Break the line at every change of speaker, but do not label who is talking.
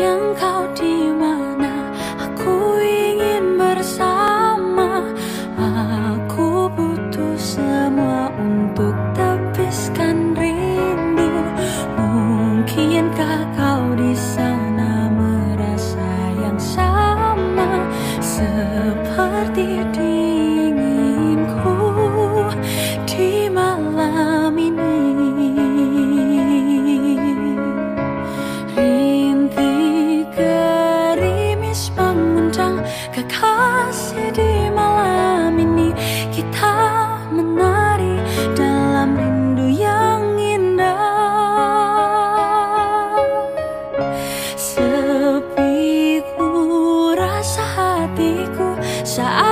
Yang kau di mana? Aku ingin bersama. Aku butuh semua untuk tepiskan rindu. Mungkinkah kau di sana merasa yang sama? Seperti kekasih di malam ini kita menari dalam rindu yang indah. Sepiku rasa hatiku saat